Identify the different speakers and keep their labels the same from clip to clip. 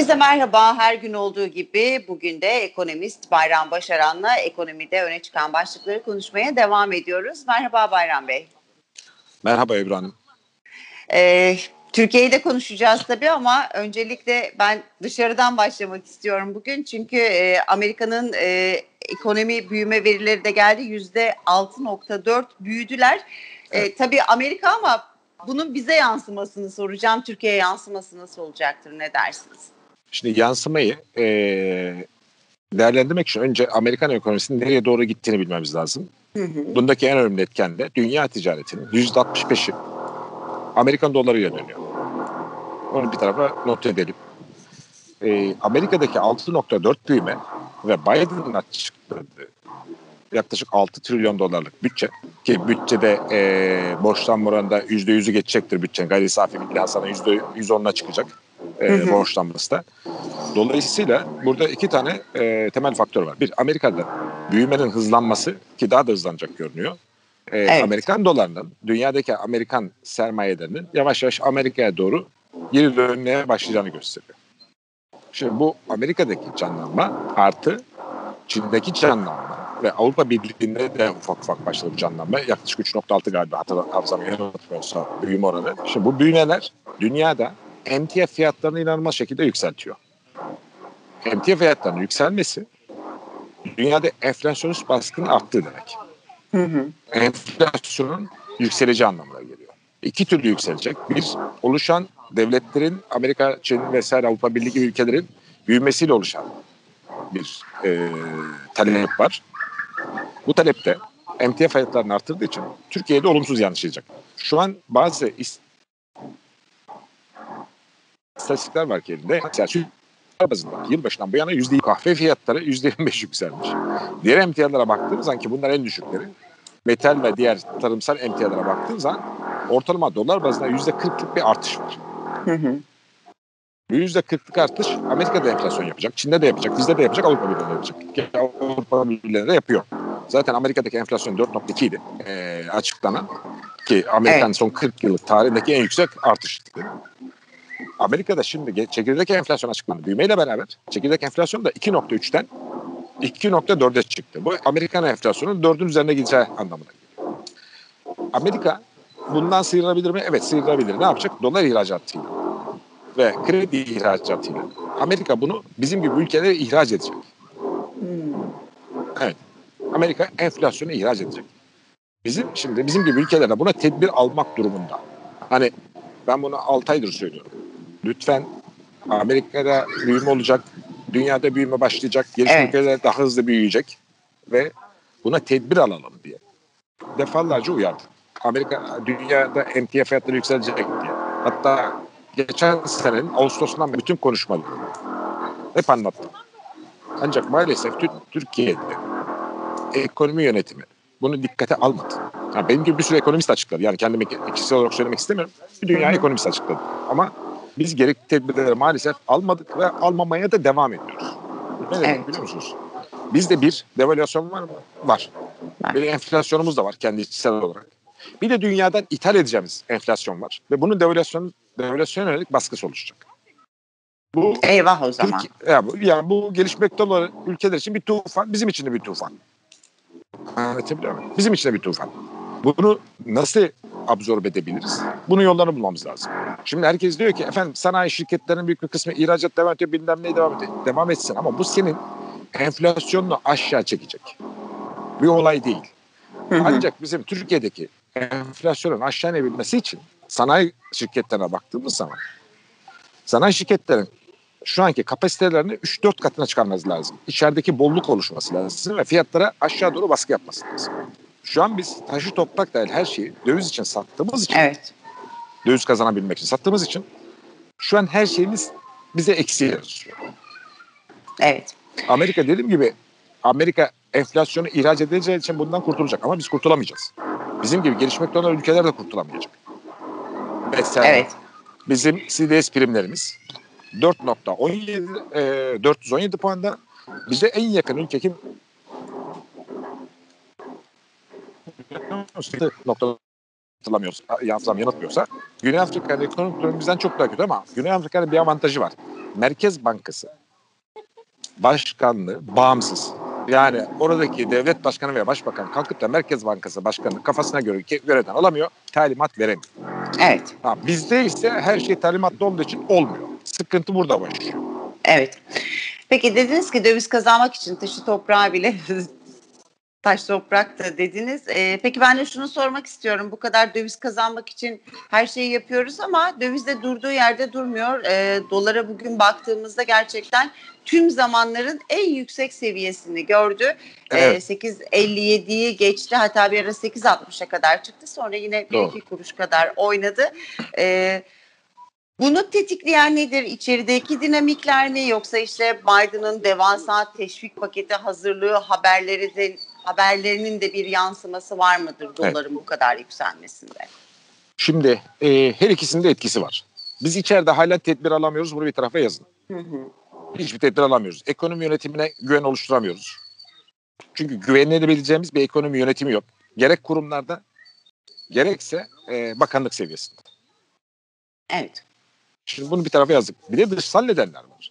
Speaker 1: Herkese merhaba. Her gün olduğu gibi bugün de ekonomist Bayram Başaran'la ekonomide öne çıkan başlıkları konuşmaya devam ediyoruz. Merhaba Bayram Bey.
Speaker 2: Merhaba Ebru Hanım.
Speaker 1: Ee, Türkiye'yi de konuşacağız tabii ama öncelikle ben dışarıdan başlamak istiyorum bugün. Çünkü e, Amerika'nın e, ekonomi büyüme verileri de geldi. Yüzde 6.4 büyüdüler. E, evet. E, tabii Amerika ama bunun bize yansımasını soracağım. Türkiye'ye yansıması nasıl olacaktır ne dersiniz?
Speaker 2: Şimdi yansımayı e, değerlendirmek için önce Amerikan ekonomisinin nereye doğru gittiğini bilmemiz lazım. Hı hı. Bundaki en önemli etken de dünya ticaretinin %65'i Amerikan dolarıyla dönüyor. Onu bir tarafa not edelim. E, Amerika'daki 6.4 büyüme ve Biden'ın açıkladığı yaklaşık 6 trilyon dolarlık bütçe ki bütçede e, borçlanma oranında %100'ü geçecektir bütçenin. Gayri safi milli hasılanın %110'una çıkacak e, borçlanması da. Dolayısıyla burada iki tane e, temel faktör var. Bir, Amerika'da büyümenin hızlanması ki daha da hızlanacak görünüyor. E, evet. Amerikan dolarının, dünyadaki Amerikan sermayelerinin yavaş yavaş Amerika'ya doğru geri dönmeye başlayacağını gösteriyor. Şimdi bu Amerika'daki canlanma artı Çin'deki canlanma ve Avrupa Birliği'nde de ufak ufak başladı bu canlanma. Yaklaşık 3.6 galiba hafızam yanıltmıyorsa büyüme oranı. Şimdi bu büyümeler dünyada emtia fiyatlarını inanılmaz şekilde yükseltiyor. Emtia fiyatlarının yükselmesi dünyada enflasyonist baskının arttığı demek. Hı hı. Enflasyonun yükseleceği anlamına geliyor. İki türlü yükselecek. Bir, oluşan devletlerin Amerika, Çin vesaire Avrupa Birliği gibi ülkelerin büyümesiyle oluşan bir e, talep var. Bu talepte emtia fiyatlarını arttırdığı için Türkiye'de olumsuz yansıyacak. Şu an bazı istatistikler elinde. Yani bazında yılbaşından bu yana yüzde kahve fiyatları yüzde 25 yükselmiş. Diğer emtialara baktığımız zaman ki bunlar en düşükleri. Metal ve diğer tarımsal emtialara baktığımız zaman ortalama dolar bazında yüzde 40'lık bir artış var. Hı hı. Bu yüzde 40'lık artış Amerika'da enflasyon yapacak, Çin'de de yapacak, bizde de yapacak, Avrupa Birliği'nde yapacak. Avrupa Birliği'nde de yapıyor. Zaten Amerika'daki enflasyon 4.2 idi e, açıklanan ki Amerikan evet. son 40 yıllık tarihindeki en yüksek artıştı. Amerika'da şimdi çekirdek enflasyon açıklandı. Büyümeyle beraber çekirdek enflasyon da 2.3'ten 2.4'e çıktı. Bu Amerikan enflasyonun 4'ün üzerine gideceği anlamına geliyor. Amerika bundan sıyrılabilir mi? Evet sıyrılabilir. Ne yapacak? Dolar ihracatıyla ve kredi ihracatıyla. Amerika bunu bizim gibi ülkelere ihraç edecek. Evet. Amerika enflasyonu ihraç edecek. Bizim şimdi bizim gibi ülkelere buna tedbir almak durumunda. Hani ben bunu 6 aydır söylüyorum lütfen Amerika'da büyüme olacak, dünyada büyüme başlayacak, gelişmiş evet. ülkeler daha hızlı büyüyecek ve buna tedbir alalım diye. Defalarca uyardı. Amerika dünyada emtia fiyatları yükselecek diye. Hatta geçen senenin Ağustos'undan bütün konuşmaları hep anlattım. Ancak maalesef Türkiye'de ekonomi yönetimi bunu dikkate almadı. Yani benim gibi bir sürü ekonomist açıkladı. Yani kendimi kişisel olarak söylemek istemiyorum. Bir dünya ekonomist açıkladı. Ama biz gerekli tedbirleri maalesef almadık ve almamaya da devam ediyoruz. Ne demek evet. biliyor musunuz? Bizde bir devalüasyon var mı? Var. var. Bir enflasyonumuz da var kendi içsel olarak. Bir de dünyadan ithal edeceğimiz enflasyon var. Ve bunun devalüasyon, devalüasyon yönelik baskısı oluşacak.
Speaker 1: Bu, Eyvah o zaman.
Speaker 2: Türkiye, ya bu, yani bu gelişmekte olan ülkeler için bir tufan, bizim için de bir tufan. Anlatabiliyor muyum? Bizim için de bir tufan. Bunu nasıl absorbe edebiliriz? Bunun yollarını bulmamız lazım. Şimdi herkes diyor ki efendim sanayi şirketlerinin büyük bir kısmı ihracat devam ediyor bilmem ne devam ediyor. Devam etsin ama bu senin enflasyonunu aşağı çekecek. Bir olay değil. Ancak bizim Türkiye'deki enflasyonun aşağı inebilmesi için sanayi şirketlerine baktığımız zaman sanayi şirketlerin şu anki kapasitelerini 3-4 katına çıkarması lazım. İçerideki bolluk oluşması lazım ve fiyatlara aşağı doğru baskı yapması lazım. Şu an biz taşı toprak dahil her şeyi döviz için sattığımız için evet. döviz kazanabilmek için sattığımız için şu an her şeyimiz bize eksi yaratıyor.
Speaker 1: Evet.
Speaker 2: Amerika dediğim gibi Amerika enflasyonu ihraç edeceği için bundan kurtulacak ama biz kurtulamayacağız. Bizim gibi gelişmekte olan ülkeler de kurtulamayacak. Mesela evet. bizim CDS primlerimiz 4.17 e, 417 puanda bize en yakın ülke kim nokta hatırlamıyorsa, hafızam yanıltmıyorsa Güney Afrika'nın ekonomik durumu bizden çok daha kötü ama Güney Afrika'nın bir avantajı var. Merkez Bankası başkanlığı bağımsız. Yani oradaki devlet başkanı veya başbakan kalkıp da Merkez Bankası başkanı kafasına göre görevden alamıyor, talimat veremiyor.
Speaker 1: Evet.
Speaker 2: Ha, bizde ise her şey talimatlı olduğu için olmuyor. Sıkıntı burada başlıyor.
Speaker 1: Evet. Peki dediniz ki döviz kazanmak için taşı toprağı bile taş toprak da dediniz. Ee, peki ben de şunu sormak istiyorum. Bu kadar döviz kazanmak için her şeyi yapıyoruz ama döviz de durduğu yerde durmuyor. Ee, dolara bugün baktığımızda gerçekten tüm zamanların en yüksek seviyesini gördü. Evet. Ee, 8.57'yi geçti. Hatta bir ara 8.60'a kadar çıktı. Sonra yine 1-2 kuruş kadar oynadı. Evet. Bunu tetikleyen nedir? İçerideki dinamikler mi yoksa işte Biden'ın devasa teşvik paketi hazırlığı haberleri de haberlerinin de bir yansıması var mıdır doların evet. bu kadar yükselmesinde?
Speaker 2: Şimdi e, her ikisinde etkisi var. Biz içeride hala tedbir alamıyoruz. Bunu bir tarafa yazın. Hı hı. Hiçbir tedbir alamıyoruz. Ekonomi yönetimine güven oluşturamıyoruz. Çünkü güvenilebileceğimiz bir ekonomi yönetimi yok. Gerek kurumlarda gerekse e, bakanlık seviyesinde.
Speaker 1: Evet.
Speaker 2: Şimdi bunu bir tarafa yazdık. Bir de dışsal nedenler var.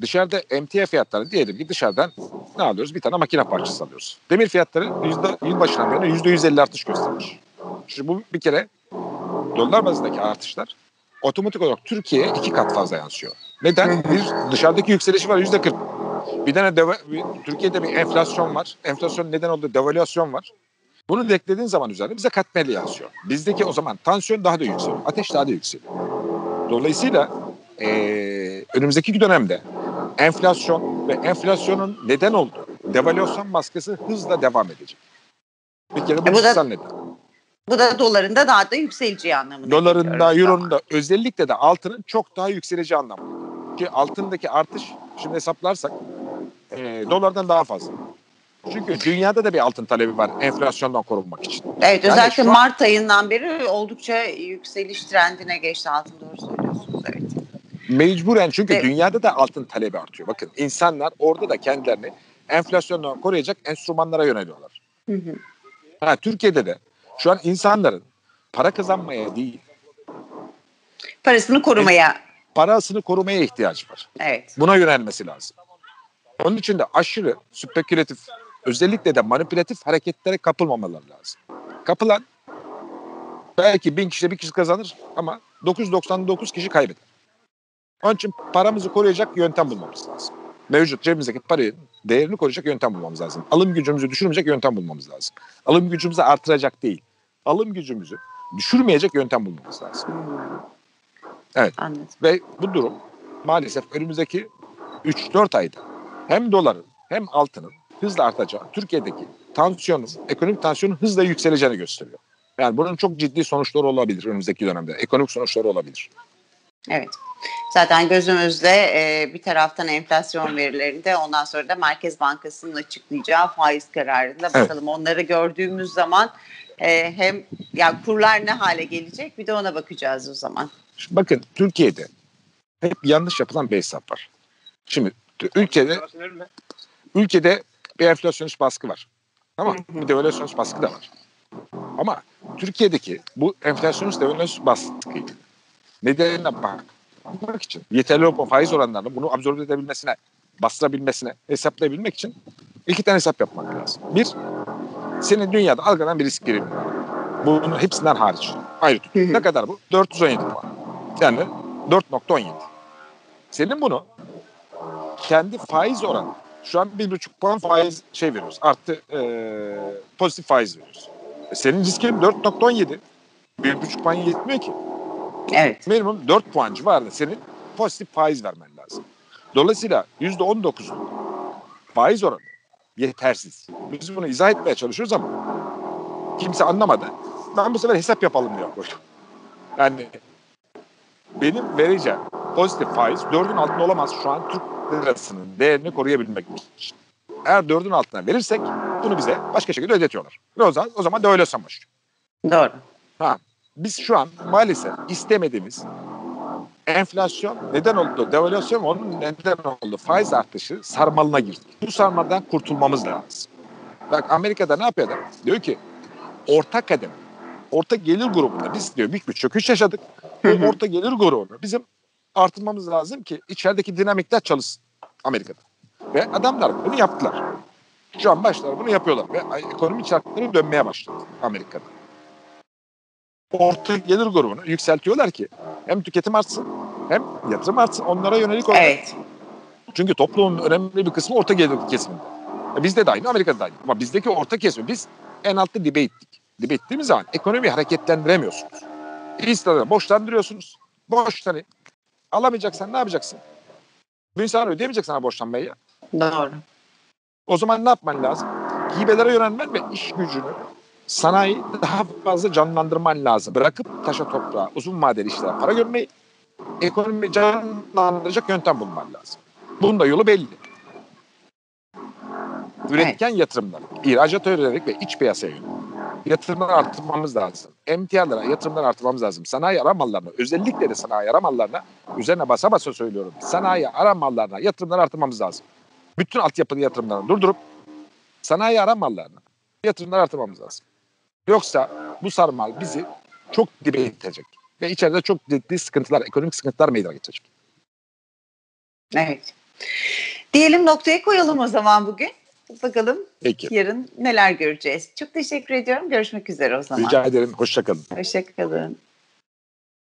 Speaker 2: Dışarıda emtia fiyatları diyelim ki dışarıdan ne alıyoruz? Bir tane makine parçası alıyoruz. Demir fiyatları yüzde, yıl başından beri yüzde yüz elli artış göstermiş. Şimdi bu bir kere dolar bazındaki artışlar otomatik olarak Türkiye'ye iki kat fazla yansıyor. Neden? Bir dışarıdaki yükselişi var yüzde kırk. Bir tane deva, bir, Türkiye'de bir enflasyon var. Enflasyon neden oldu? Devalüasyon var. Bunu eklediğin zaman üzerine bize katmerli yansıyor. Bizdeki o zaman tansiyon daha da yükseliyor. Ateş daha da yükseliyor. Dolayısıyla e, önümüzdeki dönemde enflasyon ve enflasyonun neden olduğu devalüasyon baskısı hızla devam edecek. Bir kere bu, e bu da, neden.
Speaker 1: Bu da doların da daha da yükseleceği anlamında.
Speaker 2: Doların da, euronun da özellikle de altının çok daha yükseleceği anlamında. Ki altındaki artış şimdi hesaplarsak e, dolardan daha fazla. Çünkü dünyada da bir altın talebi var enflasyondan korunmak için.
Speaker 1: Evet yani özellikle an, Mart ayından beri oldukça yükseliş trendine geçti altın doğru söylüyorsunuz evet.
Speaker 2: Mecburen çünkü evet. dünyada da altın talebi artıyor. Bakın insanlar orada da kendilerini enflasyondan koruyacak enstrümanlara yöneliyorlar. Hı hı. Ha, Türkiye'de de şu an insanların para kazanmaya değil
Speaker 1: parasını korumaya
Speaker 2: parasını korumaya ihtiyaç var.
Speaker 1: Evet.
Speaker 2: Buna yönelmesi lazım. Onun için de aşırı spekülatif özellikle de manipülatif hareketlere kapılmamaları lazım. Kapılan belki bin kişi bir kişi kazanır ama 999 kişi kaybeder. Onun için paramızı koruyacak yöntem bulmamız lazım. Mevcut cebimizdeki parayı değerini koruyacak yöntem bulmamız lazım. Alım gücümüzü düşürmeyecek yöntem bulmamız lazım. Alım gücümüzü artıracak değil. Alım gücümüzü düşürmeyecek yöntem bulmamız lazım. Evet. Anladım. Ve bu durum maalesef önümüzdeki 3-4 ayda hem doların hem altının hızla artacağı, Türkiye'deki tansiyonun, ekonomik tansiyonun hızla yükseleceğini gösteriyor. Yani bunun çok ciddi sonuçları olabilir önümüzdeki dönemde. Ekonomik sonuçları olabilir.
Speaker 1: Evet. Zaten gözümüzde e, bir taraftan enflasyon verilerinde ondan sonra da Merkez Bankası'nın açıklayacağı faiz kararında bakalım evet. onları gördüğümüz zaman e, hem ya kurlar ne hale gelecek bir de ona bakacağız o zaman.
Speaker 2: Şimdi bakın Türkiye'de hep yanlış yapılan bir hesap var. Şimdi ülkede ülkede bir enflasyonist baskı var. Tamam Bir devalüasyonist baskı da var. Ama Türkiye'deki bu enflasyonist devalüasyonist baskıyı nedenine bakmak için yeterli olan faiz oranlarını bunu absorbe edebilmesine, bastırabilmesine, hesaplayabilmek için iki tane hesap yapmak lazım. Bir, senin dünyada algılanan bir risk birimi. Bunun hepsinden hariç. Ayrı tut. ne kadar bu? 417 puan. Yani 4.17. Senin bunu kendi faiz oranı şu an bir buçuk puan faiz şey veriyoruz. Artı e, pozitif faiz veriyoruz. E senin riskin 4.17. Bir buçuk puan yetmiyor ki.
Speaker 1: Evet.
Speaker 2: Minimum 4 puan civarında senin pozitif faiz vermen lazım. Dolayısıyla yüzde 19 faiz oranı yetersiz. Biz bunu izah etmeye çalışıyoruz ama kimse anlamadı. Ben bu sefer hesap yapalım diyor. Yani benim vereceğim pozitif faiz dördün altında olamaz şu an Türk lirasının değerini koruyabilmek için. Eğer dördün altına verirsek bunu bize başka şekilde ödetiyorlar. Ve o zaman, o zaman da öyle başlıyor.
Speaker 1: Doğru.
Speaker 2: Ha, biz şu an maalesef istemediğimiz enflasyon neden oldu? Devalüasyon onun neden oldu? Faiz artışı sarmalına girdik. Bu sarmaldan kurtulmamız lazım. Bak Amerika'da ne yapıyor adam? Diyor ki orta kadem, orta gelir grubunda biz diyor büyük bir çöküş yaşadık. Bu orta gelir grubunu bizim artırmamız lazım ki içerideki dinamikler çalışsın Amerika'da. Ve adamlar bunu yaptılar. Şu an başlar bunu yapıyorlar ve ekonomi çarkları dönmeye başladı Amerika'da. Orta gelir grubunu yükseltiyorlar ki hem tüketim artsın hem yatırım artsın onlara yönelik olarak.
Speaker 1: Evet.
Speaker 2: Çünkü toplumun önemli bir kısmı orta gelir kesiminde. E bizde de aynı, Amerika'da da aynı. Ama bizdeki orta kesim, biz en altta dibe ittik. Dibe ittiğimiz zaman ekonomiyi hareketlendiremiyorsunuz. İnsanları borçlandırıyorsunuz. Borçları alamayacaksan ne yapacaksın? Bu insanlar ödeyemeyecek sana borçlanmayı ya.
Speaker 1: Doğru.
Speaker 2: O zaman ne yapman lazım? Hibelere yönelmen ve iş gücünü, sanayi daha fazla canlandırman lazım. Bırakıp taşa toprağa, uzun vadeli işlere para gömmeyi, ekonomi canlandıracak yöntem bulman lazım. Bunun da yolu belli. Üretken evet. yatırımlar, ihracat yönelik ve iç piyasaya yönelik. Yatırımları arttırmamız lazım. Emtialara yatırımları arttırmamız lazım. Sanayi ara mallarına, özellikle de sanayi ara mallarına, üzerine basa basa söylüyorum. Sanayi ara mallarına yatırımları arttırmamız lazım. Bütün altyapılı yatırımları durdurup sanayi ara mallarına yatırımları arttırmamız lazım. Yoksa bu sarmal bizi çok dibe itecek. Ve içeride çok ciddi sıkıntılar, ekonomik sıkıntılar meydana getirecek.
Speaker 1: Evet. Diyelim noktaya koyalım o zaman bugün. Bakalım
Speaker 2: Peki.
Speaker 1: yarın neler göreceğiz. Çok teşekkür ediyorum. Görüşmek üzere o zaman.
Speaker 2: Rica ederim. Hoşçakalın.
Speaker 1: Hoşçakalın.